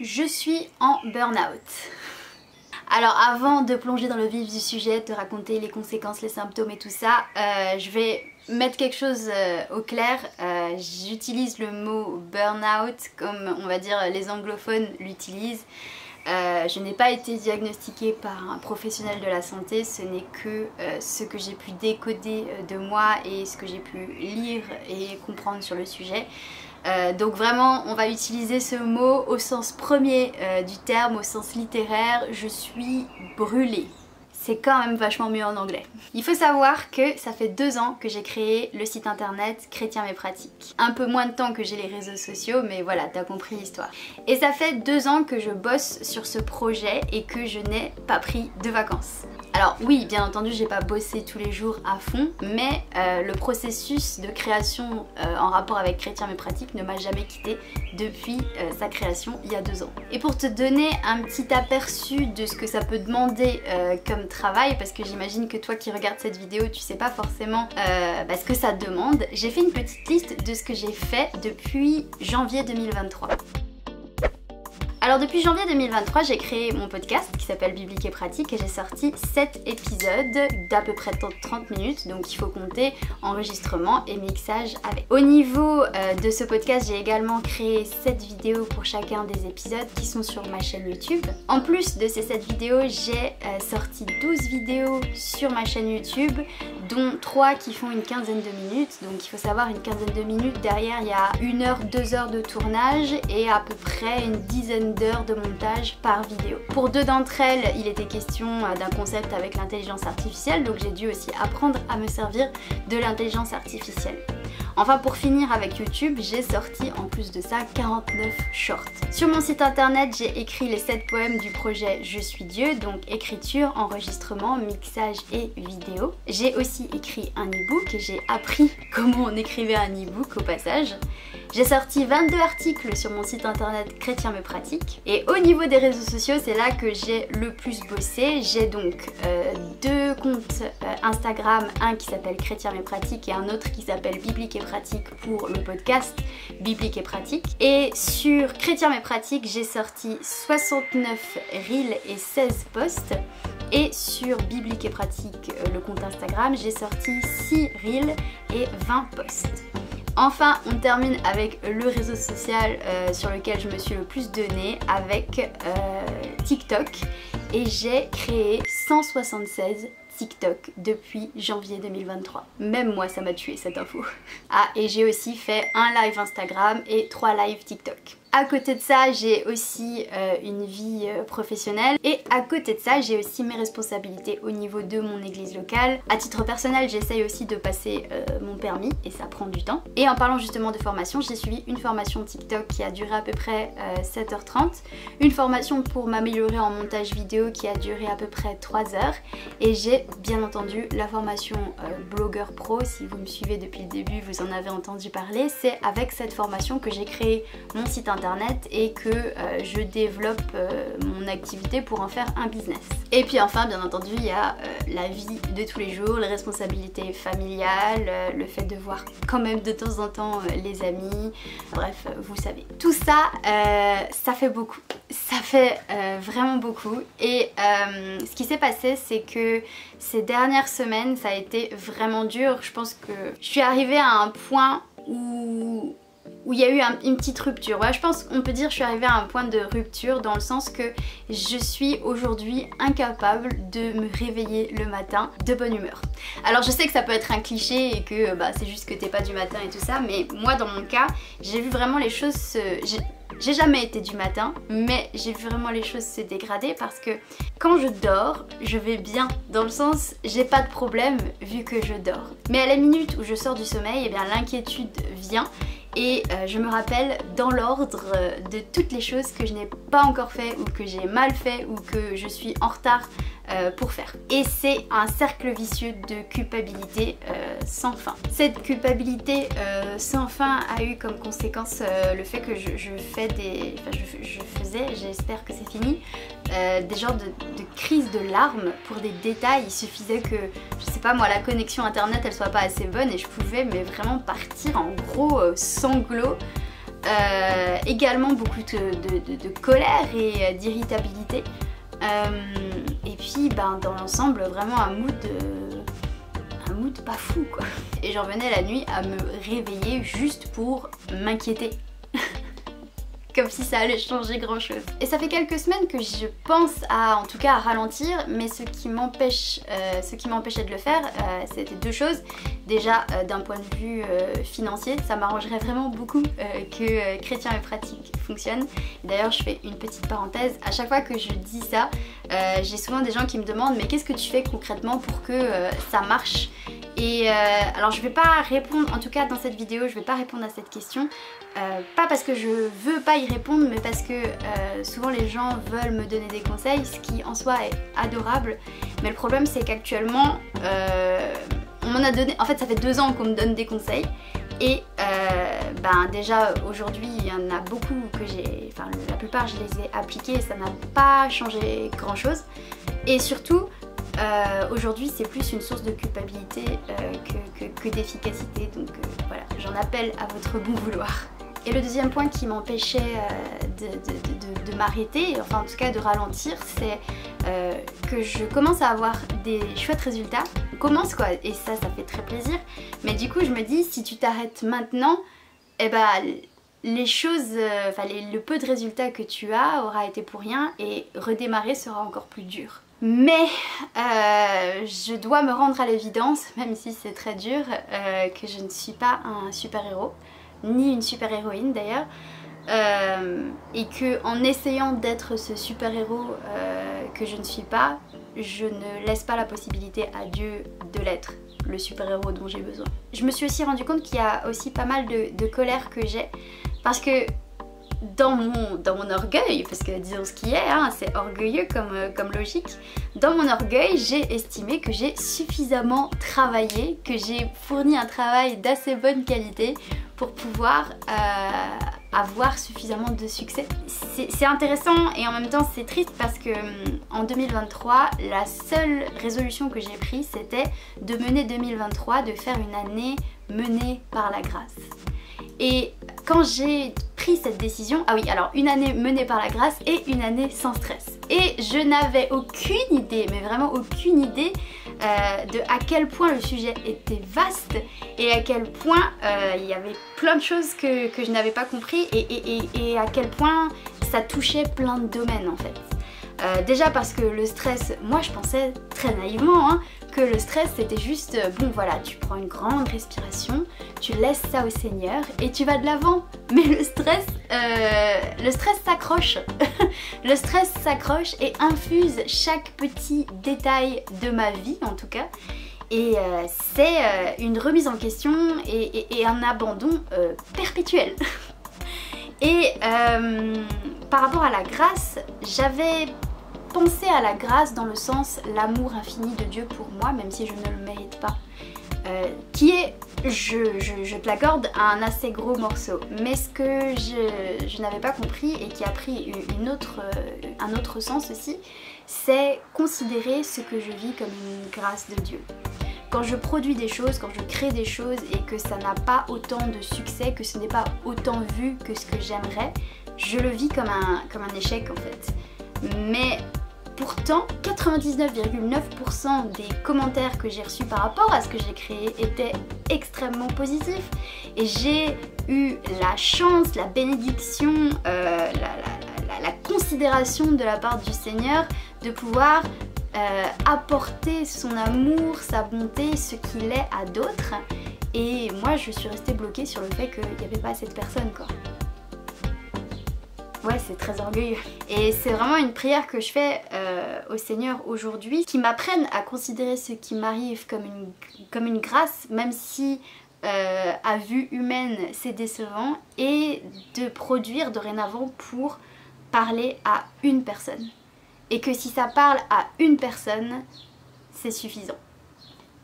Je suis en burn-out. Alors avant de plonger dans le vif du sujet, de raconter les conséquences, les symptômes et tout ça, euh, je vais mettre quelque chose euh, au clair. Euh, j'utilise le mot burn-out comme on va dire les anglophones l'utilisent. je n'ai pas été diagnostiquée par un professionnel de la santé, ce n'est que ce que j'ai pu décoder de moi et ce que j'ai pu lire et comprendre sur le sujet. Euh, donc vraiment, on va utiliser ce mot au sens premier euh, du terme, au sens littéraire. Je suis brûlée c'est quand même vachement mieux en anglais. Il faut savoir que ça fait deux ans que j'ai créé le site internet Chrétien mes pratiques. Un peu moins de temps que j'ai les réseaux sociaux, mais voilà, t'as compris l'histoire. Et ça fait deux ans que je bosse sur ce projet et que je n'ai pas pris de vacances. Alors oui, bien entendu, j'ai pas bossé tous les jours à fond, mais euh, le processus de création euh, en rapport avec Chrétien mes pratiques ne m'a jamais quitté depuis euh, sa création il y a deux ans. Et pour te donner un petit aperçu de ce que ça peut demander comme travail, parce que j'imagine que toi qui regardes cette vidéo, tu sais pas forcément bah, ce que ça demande, j'ai fait une petite liste de ce que j'ai fait depuis janvier 2023. Alors depuis janvier 2023, j'ai créé mon podcast qui s'appelle Biblique et pratique et j'ai sorti 7 épisodes d'à peu près 30 minutes, donc il faut compter enregistrement et mixage avec. Au niveau euh, de ce podcast, j'ai également créé 7 vidéos pour chacun des épisodes qui sont sur ma chaîne YouTube. En plus de ces 7 vidéos, j'ai euh, sorti 12 vidéos sur ma chaîne YouTube, dont 3 qui font une quinzaine de minutes. Donc il faut savoir une quinzaine de minutes, derrière il y a 1 heure, 2 heures de tournage et à peu près une dizaine d'heures de montage par vidéo. Pour deux d'entre elles, il était question euh, d'un concept avec l'intelligence artificielle, donc j'ai dû aussi apprendre à me servir de l'intelligence artificielle. Enfin pour finir avec YouTube, j'ai sorti en plus de ça 49 shorts. Sur mon site internet, j'ai écrit les 7 poèmes du projet Je suis Dieu, donc écriture, enregistrement, mixage et vidéo. J'ai aussi écrit un e-book et j'ai appris comment on écrivait un e-book au passage. J'ai sorti 22 articles sur mon site internet Chrétien me pratique. Et au niveau des réseaux sociaux, c'est là que j'ai le plus bossé. J'ai donc euh, deux comptes euh, Instagram, un qui s'appelle Chrétien me pratique et un autre qui s'appelle Biblique et pratique pour le podcast Biblique et pratique. Et sur Chrétien mes pratiques, j'ai sorti 69 reels et 16 posts. Et sur Biblique et pratique, euh, le compte Instagram, j'ai sorti 6 reels et 20 posts. Enfin, on termine avec le réseau social euh, sur lequel je me suis le plus donné, avec euh, TikTok. Et j'ai créé 176 TikTok depuis janvier 2023. Même moi, ça m'a tué cette info. Ah, et j'ai aussi fait un live Instagram et trois lives TikTok. À côté de ça, j'ai aussi euh, une vie euh, professionnelle et à côté de ça, j'ai aussi mes responsabilités au niveau de mon église locale. À titre personnel, j'essaye aussi de passer euh, mon permis et ça prend du temps. Et en parlant justement de formation, j'ai suivi une formation TikTok qui a duré à peu près 7h30, une formation pour m'améliorer en montage vidéo qui a duré à peu près 3 heures et j'ai bien entendu la formation blogueur pro. Si vous me suivez depuis le début, vous en avez entendu parler. C'est avec cette formation que j'ai créé mon site internet et que euh, je développe euh, mon activité pour en faire un business. Et puis enfin, bien entendu, il y a euh, la vie de tous les jours, les responsabilités familiales, le fait de voir quand même de temps en temps les amis, bref, vous savez. Tout ça, ça fait beaucoup. Ça fait vraiment beaucoup. Et ce qui s'est passé, c'est que ces dernières semaines, ça a été vraiment dur. Je pense que je suis arrivée à un point où où il y a eu une petite rupture. je pense qu'on peut dire que je suis arrivée à un point de rupture dans le sens que je suis aujourd'hui incapable de me réveiller le matin de bonne humeur. Alors je sais que ça peut être un cliché et que bah, c'est juste que t'es pas du matin et tout ça, mais moi dans mon cas, j'ai vu vraiment les choses se... J'ai jamais été du matin, mais j'ai vu vraiment les choses se dégrader parce que quand je dors, je vais bien. Dans le sens, j'ai pas de problème vu que je dors. Mais à la minute où je sors du sommeil, eh bien l'inquiétude vient et euh, je me rappelle dans l'ordre euh, de toutes les choses que je n'ai pas encore fait ou que j'ai mal fait ou que je suis en retard euh, pour faire. Et c'est un cercle vicieux de culpabilité sans fin. Cette culpabilité sans fin a eu comme conséquence le fait que je, faisais, j'espère que c'est fini, des genres de, crises de larmes pour des détails. Il suffisait que, je sais pas moi, la connexion internet elle soit pas assez bonne et je pouvais mais vraiment partir en gros sans également beaucoup de, colère et d'irritabilité. Et puis ben, dans l'ensemble vraiment un mood un mood pas fou quoi. Et j'en venais la nuit à me réveiller juste pour m'inquiéter comme si ça allait changer grand chose. Et ça fait quelques semaines que je pense à, en tout cas, à ralentir, mais ce qui m'empêche, euh, ce qui m'empêchait de le faire, euh, c'était deux choses. Déjà, euh, d'un point de vue financier, ça m'arrangerait vraiment beaucoup que Chrétien et Pratique fonctionne. D'ailleurs, je fais une petite parenthèse. À chaque fois que je dis ça, j'ai souvent des gens qui me demandent mais qu'est-ce que tu fais concrètement pour que ça marche? Et alors je vais pas répondre, en tout cas dans cette vidéo, je vais pas répondre à cette question. pas parce que je veux pas y répondre mais parce que euh, souvent les gens veulent me donner des conseils ce qui en soi est adorable mais le problème c'est qu'actuellement euh, on m'en a donné en fait ça fait deux ans qu'on me donne des conseils. Et euh, ben déjà aujourd'hui il y en a beaucoup que j'ai enfin la plupart je les ai appliqués ça n'a pas changé grand chose et surtout aujourd'hui c'est plus une source de culpabilité que d'efficacité. Donc voilà j'en appelle à votre bon vouloir. Et le deuxième point qui m'empêchait euh, de, m'arrêter, enfin en tout cas de ralentir, c'est euh, que je commence à avoir des chouettes résultats. On commence quoi, et ça, ça fait très plaisir. Mais du coup, je me dis, si tu t'arrêtes maintenant, eh ben les choses, euh, enfin le peu de résultats que tu as aura été pour rien et redémarrer sera encore plus dur. Mais je dois me rendre à l'évidence, même si c'est très dur, que je ne suis pas un super-héros ni une super héroïne d'ailleurs. Euh, et que en essayant d'être ce super héros euh, que je ne suis pas, je ne laisse pas la possibilité à Dieu de l'être, le super héros dont j'ai besoin. Je me suis aussi rendu compte qu'il y a aussi pas mal de, colère que j'ai parce que dans mon, dans mon orgueil, parce que disons ce qui est, hein, c'est orgueilleux comme, euh, comme logique, dans mon orgueil, j'ai estimé que j'ai suffisamment travaillé, que j'ai fourni un travail d'assez bonne qualité pour pouvoir euh, avoir suffisamment de succès. C'est intéressant et en même temps c'est triste parce que hum, en 2023, la seule résolution que j'ai prise c'était de mener 2023, de faire une année menée par la grâce. Et quand j'ai pris cette décision, ah oui, alors une année menée par la grâce et une année sans stress. Et je n'avais aucune idée, mais vraiment aucune idée euh, de à quel point le sujet était vaste et à quel point euh, il y avait plein de choses que, je n'avais pas compris et, à quel point ça touchait plein de domaines en fait. Euh, déjà parce que le stress, moi je pensais très naïvement hein, le stress c'était juste, euh, bon voilà, tu prends une grande respiration, tu laisses ça au Seigneur et tu vas de l'avant. Mais le stress, euh, le stress s'accroche. le stress s'accroche et infuse chaque petit détail de ma vie en tout cas. Et c'est une remise en question et un abandon perpétuel. Et par rapport à la grâce, j'avais penser à la grâce dans le sens l'amour infini de Dieu pour moi, même si je ne le mérite pas. Euh, qui est, je, te l'accorde, un assez gros morceau. Mais ce que je, n'avais pas compris et qui a pris une autre, euh, un autre sens aussi, c'est considérer ce que je vis comme une grâce de Dieu. Quand je produis des choses, quand je crée des choses et que ça n'a pas autant de succès, que ce n'est pas autant vu que ce que j'aimerais, je le vis comme un, comme un échec en fait. Mais Pourtant, 99,9% des commentaires que j'ai reçus par rapport à ce que j'ai créé étaient extrêmement positifs. Et j'ai eu la chance, la bénédiction, euh, la, considération de la part du Seigneur de pouvoir euh, apporter son amour, sa bonté, ce qu'il est à d'autres. Et moi, je suis restée bloquée sur le fait qu'il n'y avait pas cette personne, quoi. Ouais, c'est très orgueilleux. Et c'est vraiment une prière que je fais euh, au Seigneur aujourd'hui, qui m'apprenne à considérer ce qui m'arrive comme une, grâce, même si euh, à vue humaine c'est décevant, et de produire dorénavant pour parler à une personne. Et que si ça parle à une personne, c'est suffisant.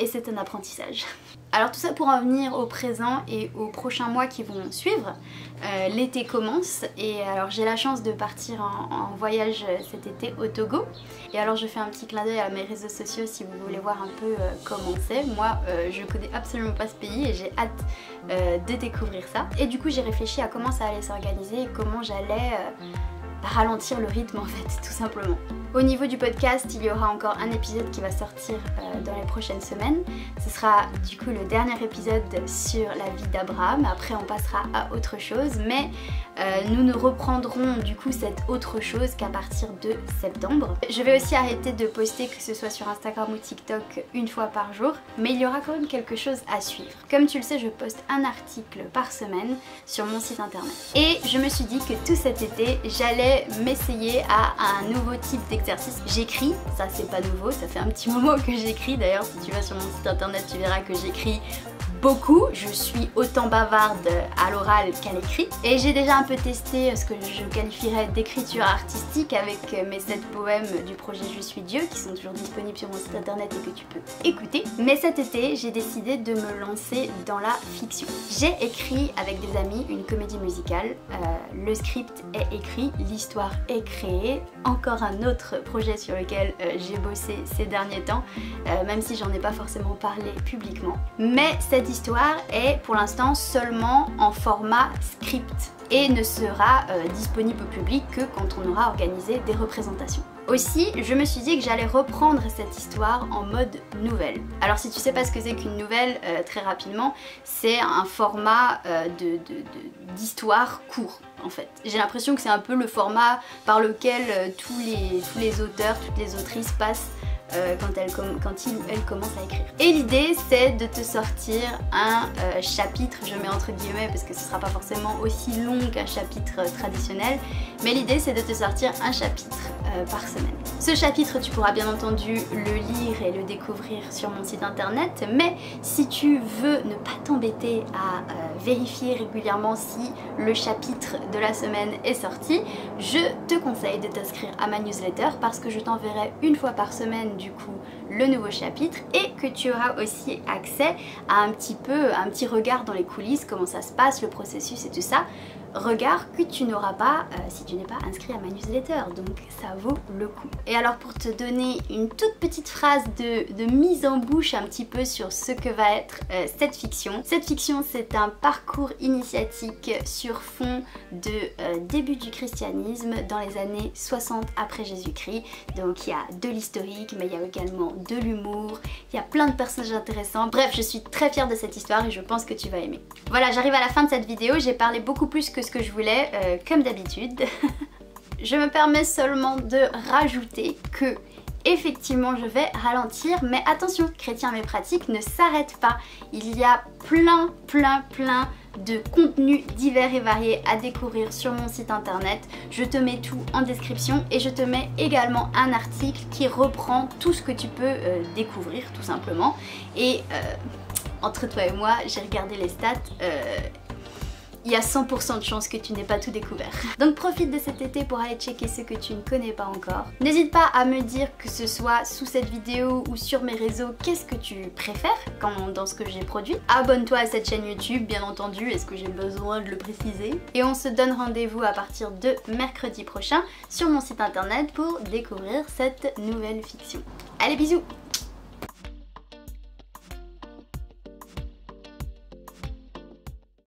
Et c'est un apprentissage. Alors tout ça pour en venir au présent et aux prochains mois qui vont suivre. Euh, l'été commence et alors j'ai la chance de partir en, voyage cet été au Togo. Et alors je fais un petit clin d'œil à mes réseaux sociaux si vous voulez voir un peu euh, comment c'est. Moi euh, je connais absolument pas ce pays et j'ai hâte de découvrir ça. Et du coup j'ai réfléchi à comment ça allait s'organiser et comment j'allais ralentir le rythme en fait tout simplement. Au niveau du podcast, il y aura encore un épisode qui va sortir euh, dans les prochaines semaines. Ce sera du coup le dernier épisode sur la vie d'Abraham. Après, on passera à autre chose, mais euh, nous ne reprendrons du coup cette autre chose qu'à partir de septembre. Je vais aussi arrêter de poster que ce soit sur Instagram ou TikTok une fois par jour, mais il y aura quand même quelque chose à suivre. Comme tu le sais, je poste un article par semaine sur mon site internet. Et je me suis dit que tout cet été, j'allais m'essayer à un nouveau type J'écris, ça c'est pas nouveau, ça fait un petit moment que j'écris. D'ailleurs, si tu vas sur mon site internet, tu verras que j'écris beaucoup. Je suis autant bavarde à l'oral qu'à l'écrit. Et j'ai déjà un peu testé ce que je qualifierais d'écriture artistique avec mes 7 poèmes du projet Je suis Dieu qui sont toujours disponibles sur mon site internet et que tu peux écouter. Mais cet été, j'ai décidé de me lancer dans la fiction. J'ai écrit avec des amis une comédie musicale. Euh, le script est écrit, l'histoire est créée. Encore un autre projet sur lequel euh, j'ai bossé ces derniers temps, euh, même si j'en ai pas forcément parlé publiquement. Mais cette histoire est pour l'instant seulement en format script et ne sera euh, disponible au public que quand on aura organisé des représentations. Aussi, je me suis dit que j'allais reprendre cette histoire en mode nouvelle. Alors si tu sais pas ce que c'est qu'une nouvelle, très rapidement, c'est un format d'histoire court J'ai l'impression que c'est un peu le format par lequel tous, les, tous les auteurs, toutes les autrices passent euh, quand, elle, quand commence à écrire. Et l'idée c'est de te sortir un euh, chapitre, je mets entre guillemets parce que ce sera pas forcément aussi long qu'un chapitre euh, traditionnel, mais l'idée c'est de te sortir un chapitre par semaine. Ce chapitre tu pourras bien entendu le lire et le découvrir sur mon site internet, mais si tu veux ne pas t'embêter à vérifier régulièrement si le chapitre de la semaine est sorti, je te conseille de t'inscrire à ma newsletter parce que je t'enverrai une fois par semaine du coup le nouveau chapitre et que tu auras aussi accès à un petit peu, un petit regard dans les coulisses, comment ça se passe, le processus et tout ça regard que tu n'auras pas euh, si tu n'es pas inscrit à ma newsletter, donc ça vaut le coup. Et alors pour te donner une toute petite phrase de, mise en bouche un petit peu sur ce que va être euh, cette fiction. Cette fiction c'est un parcours initiatique sur fond de euh, début du christianisme dans les années 60 après Jésus-Christ. Donc il y a de l'historique mais il y a également de l'humour, il y a plein de personnages intéressants. Bref, je suis très fière de cette histoire et je pense que tu vas aimer. Voilà, j'arrive à la fin de cette vidéo, j'ai parlé beaucoup plus que ce que je voulais, euh, comme d'habitude. je me permets seulement de rajouter que effectivement je vais ralentir mais attention chrétien mais pratique ne s'arrête pas. Il y a plein plein plein de contenus divers et variés à découvrir sur mon site internet. Je te mets tout en description et je te mets également un article qui reprend tout ce que tu peux euh, découvrir tout simplement. Et euh, entre toi et moi j'ai regardé les stats il y a 100% de chances que tu n'aies pas tout découvert. Donc profite de cet été pour aller checker ce que tu ne connais pas encore. N'hésite pas à me dire que ce soit sous cette vidéo ou sur mes réseaux qu'est-ce que tu préfères dans ce que j'ai produit. Abonne-toi à cette chaîne YouTube bien entendu, est-ce que j'ai besoin de le préciser? Et on se donne rendez-vous à partir de mercredi prochain sur mon site internet pour découvrir cette nouvelle fiction. Allez bisous